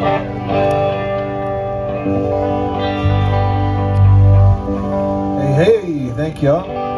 Hey, hey, thank y'all.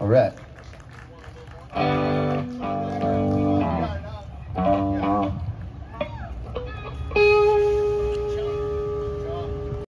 All right.